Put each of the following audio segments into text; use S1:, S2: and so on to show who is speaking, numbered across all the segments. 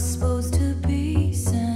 S1: supposed to be sent.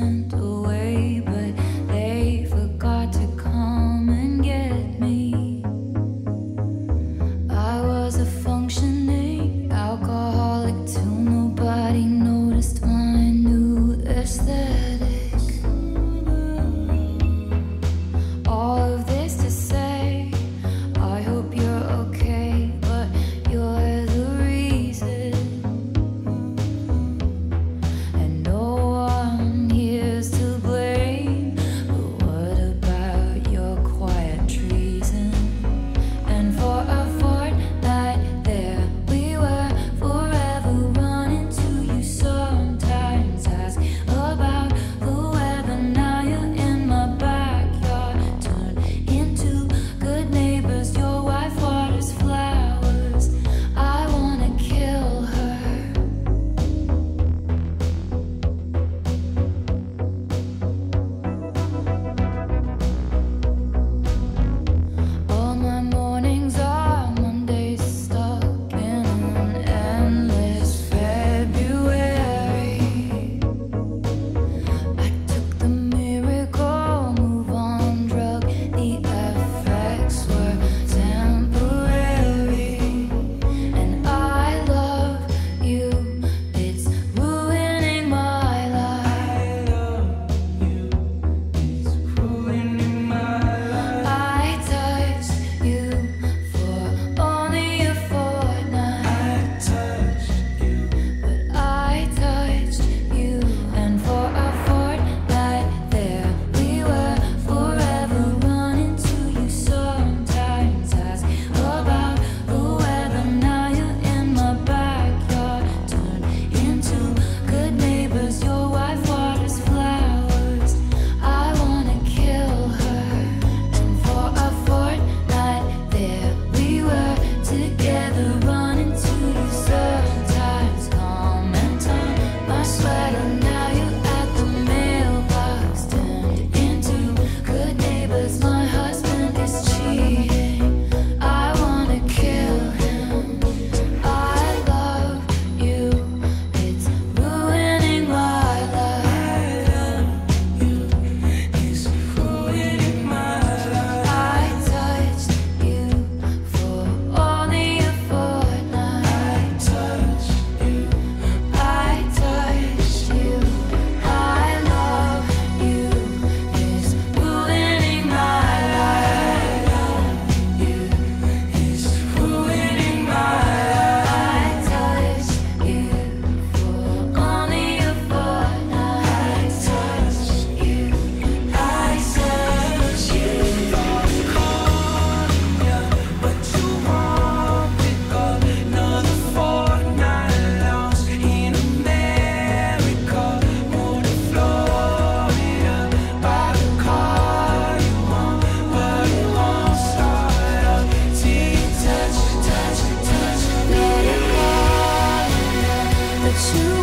S1: 是。